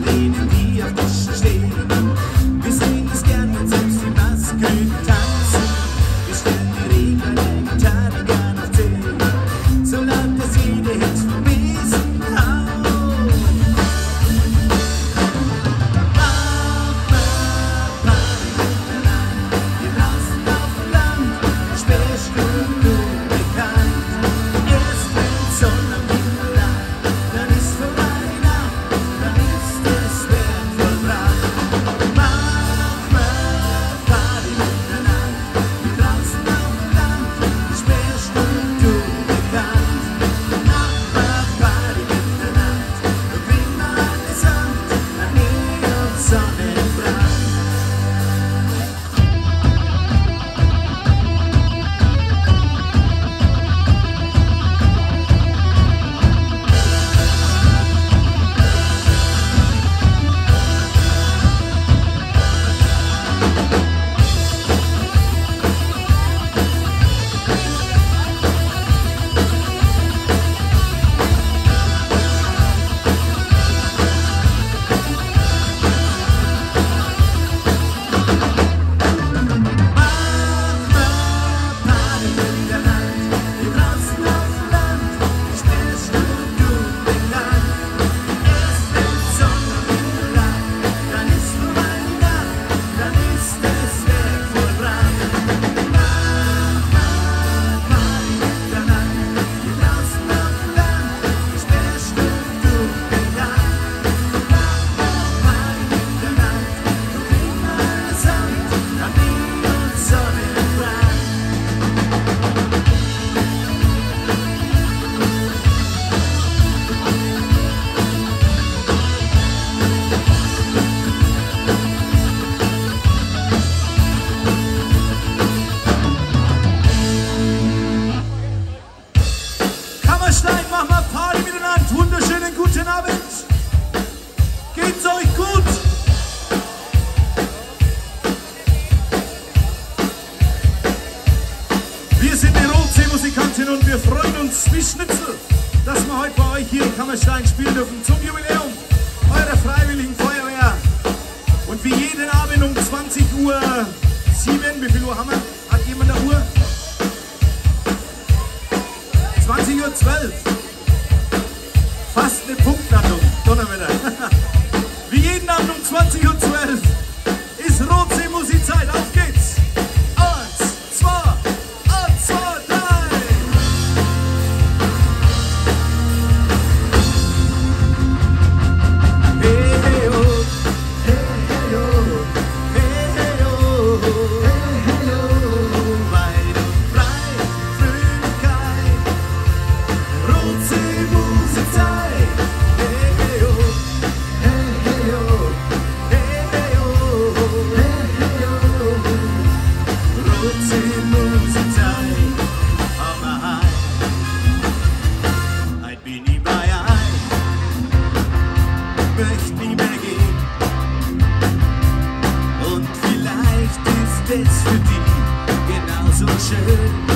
gasoline. Hammerstein spielen dürfen zum Jubiläum eurer Freiwilligen Feuerwehr. Und wie jeden Abend um 20 Uhr 7, wie viel Uhr haben wir? Hat jemand eine Uhr? 20 Uhr 12. Fast eine Punktlandung, Donnerwetter. Wie jeden Abend um 20 Uhr vielleicht nie mehr geht. Und vielleicht ist es für die genauso schön.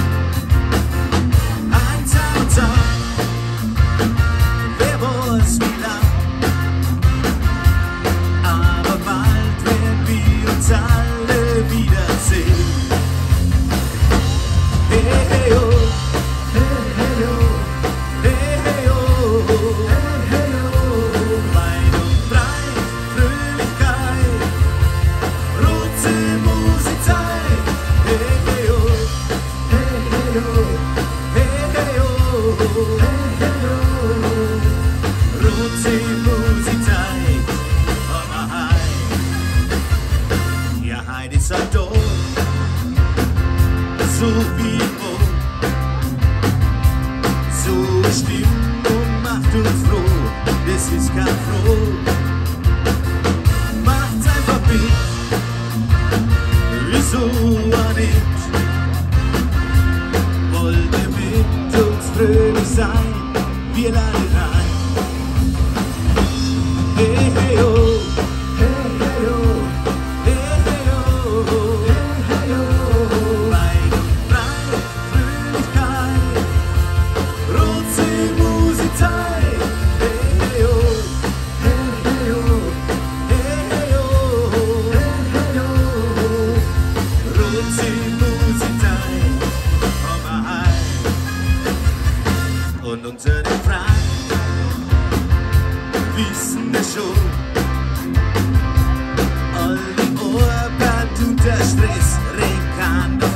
estrés, recarga.